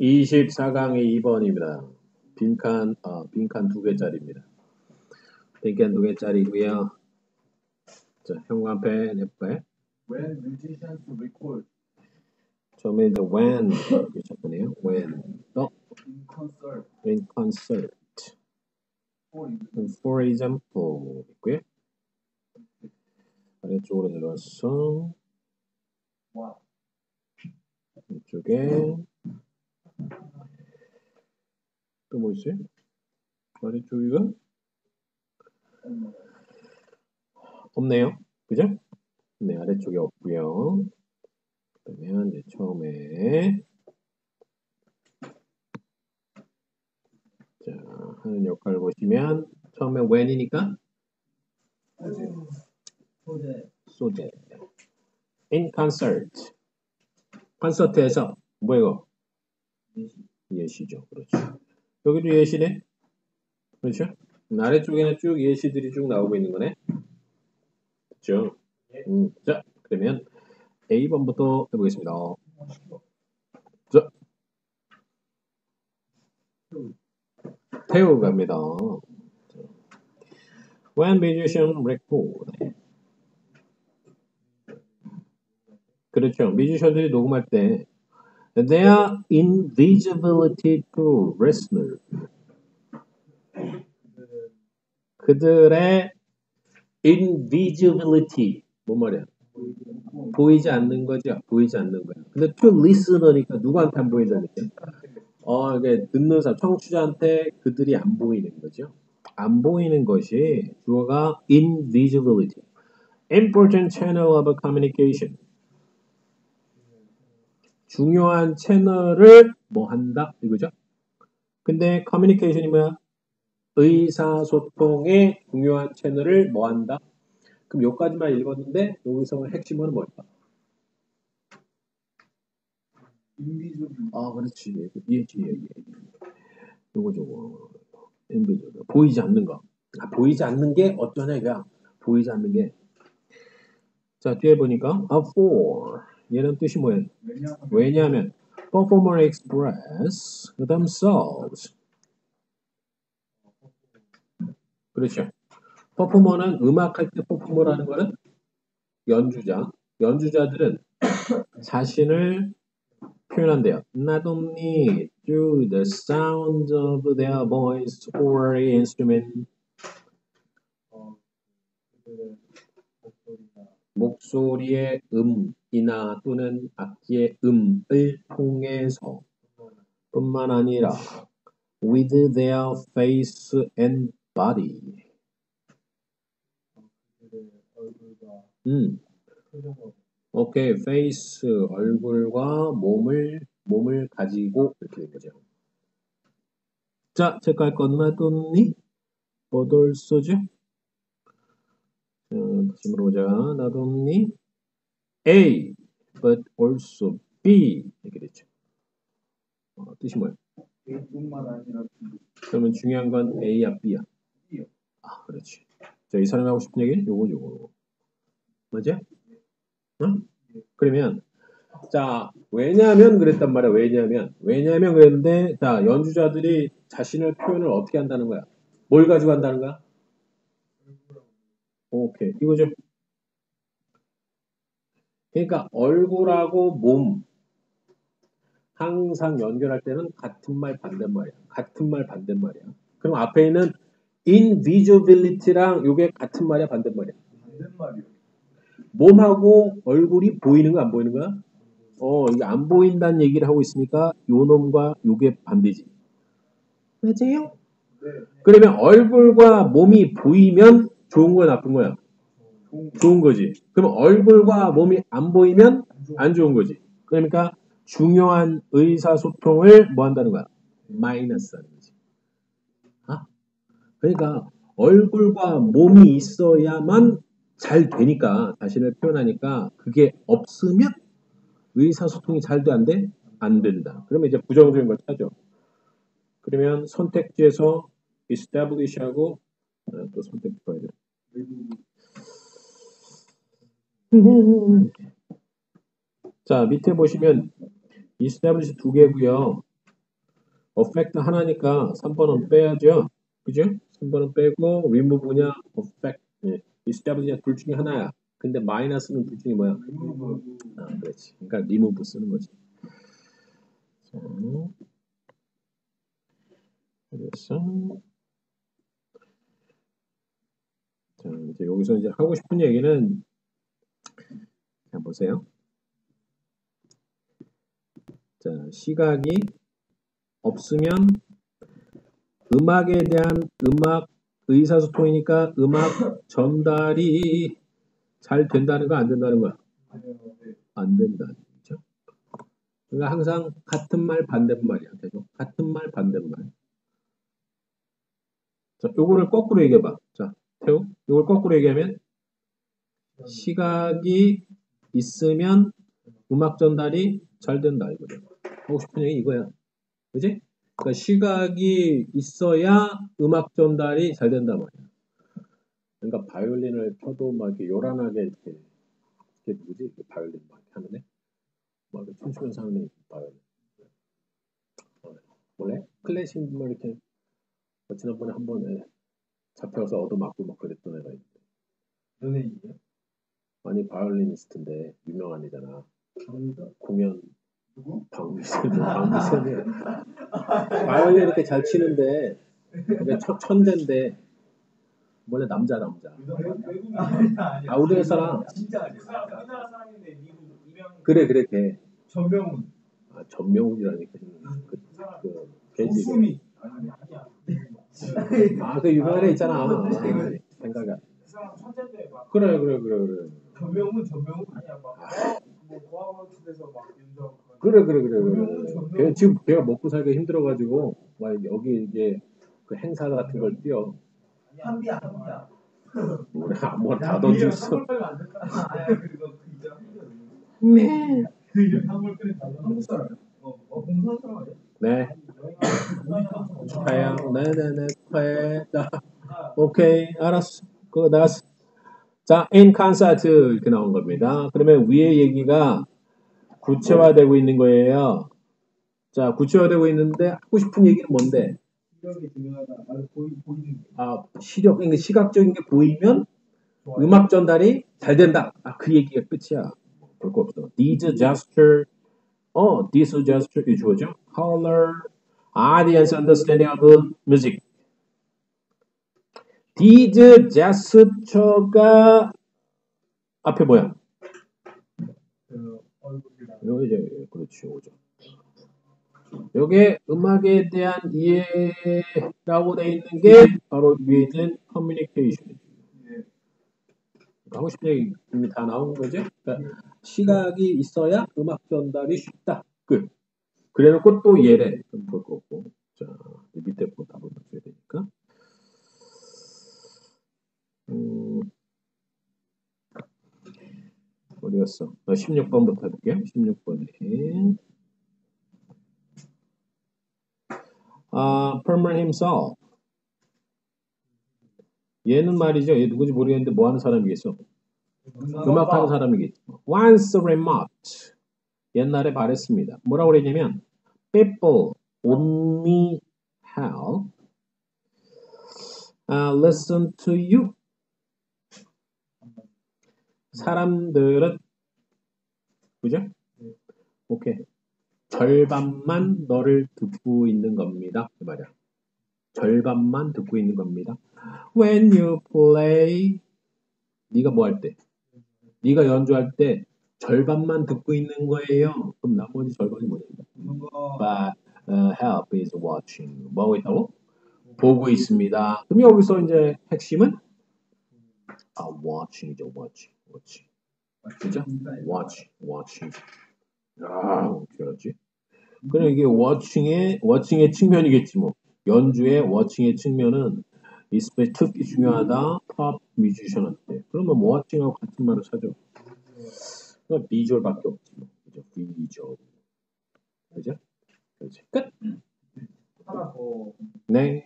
24강의 2번입니다. 빈칸, 어, 빈칸 두 개짜리입니다. 빈칸 두 개짜리고요. 자, 형광펜 해볼까요? When musicians record 처음에 이제 when 이렇게 시작하네요. when 또 in concert in concert for example, for example 있고요. 아래쪽으로 내려와서 이쪽에 또 뭐 있어요? 아래쪽이가 없네요. 그죠? 네, 아래쪽에 없고요. 그러면 이제 처음에 자, 하는 역할 보시면 처음에 when이니까 소재, in concert 콘서트에서 뭐예요? 예시죠. 그렇죠. 여기도 예시네. 그렇죠? 아래쪽에는 쭉 예시들이 쭉 나오고 있는 거네. 그렇죠? 음, 자, 그러면 A번부터 해보겠습니다. 자, 태우 갑니다. When musician record. 그렇죠. 뮤지션들이 녹음할 때 their invisibility to listener. 그들의 invisibility 뭐 말이야? 보이지 않는 거죠. 보이지 않는 거야. 근데 to listener니까 누구한테 안 보인다니까? 어, 이게 듣는 사람, 청취자한테 그들이 안 보이는 거죠. 안 보이는 것이 주어가 invisibility. important channel of communication. 중요한 채널을 뭐 한다 이거죠. 근데 커뮤니케이션이 뭐야? 의사소통의 중요한 채널을 뭐 한다? 그럼 여기까지만 읽었는데 여기서 핵심은 뭘까? 아 그렇지 예지 예지 요거 저거 인비저블 보이지 않는 거. 아 보이지 않는 게 어쩌냐 이거야. 보이지 않는 게. 자 뒤에 보니까 a for 얘는 뜻이 뭐예요? 왜냐하면 performer express themselves 그렇죠. 퍼포머는 음악할 때 퍼포머라는 거는 연주자. 연주자들은 자신을 표현한대요. Not only through the sound of their voice or instrument 어, 그들의 목소리의 음이나 또는 악기의 음을 통해서 뿐만 아니라 with their face and body. 음, 오케이, face 얼굴과 몸을 몸을 가지고 이렇게 된 거죠. 자, 체크할 건 나도니 버돌소죠. 자, 다시 물어보자. 나도니 A, but also B 이렇게 됐죠. 어, 뜻이 뭐예요? A뿐만 아니라 그러면 중요한 건 A야, B야? B요. 아, 그렇지. 자, 이 사람이 하고 싶은 얘기? 요거, 요거, 요거. 맞지? 응? 그러면, 자, 왜냐면 그랬단 말이야. 왜냐면. 왜냐면 그랬는데, 자, 연주자들이 자신을 표현을 어떻게 한다는 거야? 뭘 가지고 한다는 거야? 오케이. 이거죠. 그러니까, 얼굴하고 몸. 항상 연결할 때는 같은 말 반대말이야. 같은 말 반대말이야. 그럼 앞에 있는 invisibility랑 요게 같은 말이야, 반대말이야. 반대말이요. 몸하고 얼굴이 보이는 거 안 보이는 거야? 어, 이게 안 보인다는 얘기를 하고 있으니까 요 놈과 요게 반대지. 맞아요? 네, 그러면 얼굴과 몸이 보이면 좋은 거야, 나쁜 거야? 좋은 거지. 그럼 얼굴과 몸이 안 보이면 안 좋은 거지. 그러니까 중요한 의사소통을 뭐 한다는 거야? 마이너스 하는 거지. 아? 그러니까 얼굴과 몸이 있어야만 잘 되니까 자신을 표현하니까 그게 없으면 의사소통이 잘돼안 돼? 안 된다. 그러면 이제 부정적인 걸 찾죠. 그러면 선택지에서 establish하고 어, 또 선택 봐야 돼. 자 밑에 보시면 establish 두 개고요. affect 하나니까 3번은 빼야죠. 그죠? 3번은 빼고 remove냐 affect 예. establish냐 둘 중에 하나야. 근데 마이너스는 둘 중에 뭐야? 아, 그렇지. 그러니까 remove 쓰는 거지. 자, 그래서 자, 이제 여기서 이제 하고 싶은 얘기는 자, 보세요. 자, 시각이 없으면 음악에 대한 음악 의사소통이니까 음악 전달이 잘 된다는 거 안 된다는 거야? 안 된다. 그죠? 그러니까 항상 같은 말 반대말이야. 계속 같은 말 반대말. 자, 요거를 거꾸로 얘기해봐. 자, 태우. 요걸 거꾸로 얘기하면 시각이 있으면 음악 전달이 잘 된다 이거죠. 하고 싶은 얘기 이거야. 그지? 그러니까 시각이 있어야 음악 전달이 잘 된다 말이야. 그러니까 바이올린을 켜도 막 이렇게 요란하게 이렇게 이게 누구지? 이렇게 바이올린 막 하는데 막 춤추면서 하는 애 바이올린. 어, 원래 클래식 뭐 이렇게 뭐 지난번에 한 번에 잡혀서 얻어맞고 막 그랬던 애가 있는데 연예인이요? 아니 바이올리니스트인데 유명한 애잖아. 강의가? 공연 누구? 박미선, 박미선이 바이올린 이렇게 잘 치는데 천, 천재인데 원래 남자 남자. 외국인 아니야 아니야. 아 우리나라 사람 진짜 아니야. 우리나라 사람인데 미국 이명 그래 그래 걔 전명훈. 아, 전명훈이라니까 그, 그 걔지 오수미. 아니 아니야. 아 그 유명한 애 있잖아 아, 생각이 안 나. 그 사람 천재인데 막 그래 그래 그래 그래 전명훈 전명훈. 아니야 막 뭐 고아원 집에서 막 연주하고 그래 그래 그래 전명훈, 그래 전명훈. 걔 지금 걔가 먹고 살기 힘들어가지고 막 여기 이제 그 행사 같은 걸 뛰어 한비야 한비야. 우리 아무거나 다 던지고 있어 그거 그. 네. 그 이름 한국 끓인 한국 사람. 어, 어 공산 사람 아니야? 네 축하해요 네네네. 축하해 자 오케이 알았어. 그거 나갔어. 자 concert 이렇게 나온 겁니다. 그러면 위에 얘기가 구체화되고 있는 거예요. 자 구체화되고 있는데 하고 싶은 얘기는 뭔데. 아 시력 그러니까 시각적인 게 보이면. 음악 전달이 잘 된다. 아 그 얘기가 끝이야. 볼 거 없어. These gesture 어 these gesture 이 주어죠 color audience understanding of music these gesture가 앞에 뭐야 그 얼굴이랑. 이거 이제 그렇죠 오죠 여기에 음악에 대한 이해라고 돼 있는 게 바로 위에 있는 커뮤니케이션이죠 예. 하고 싶은 얘기 이미 다 나온 거죠. 그러니까 시각이 있어야 음악 전달이 쉽다. 끝. 그래 놓고 또 예래 좀볼 거고. 자, 이 밑에 거 답을 맞춰야 되니까. 음, 어디 갔어? 16번부터 해볼게요. 16번에. 아, Permer himself. 얘는 말이죠. 얘 누군지 모르겠는데 뭐 하는 사람이겠어? 음악 하는 사람이겠죠. Once remote. 옛날에 말했습니다. 뭐라고 그랬냐면 people only have uh, listen to you. 사람들은 그죠? 오케이. 절반만 너를 듣고 있는 겁니다. 그 말이야. 절반만 듣고 있는 겁니다. When you play 네가 뭐 할 때? 네가 연주할 때 절반만 듣고 있는 거예요. 그럼 나머지 절반이 뭐냐면 but uh, help is watching. 뭐 하고 있다고? 보고 있습니다. 그럼 여기서 이제 핵심은 아 watching이죠. watch. watch. 그죠? watch. watching. 아, 어떻게 알았지? 그럼 이게 watching의 watching의 측면이겠지 뭐. 연주의 watching의 측면은 이 스페 특히 중요하다. 팝 뮤지션한테. 그러면 뭐 watching하고 같은 말을 찾아. 그럼 비주얼밖에 없지 뭐. 그죠? 비주얼. 그죠? 그렇지. 끝. 하나 더 네.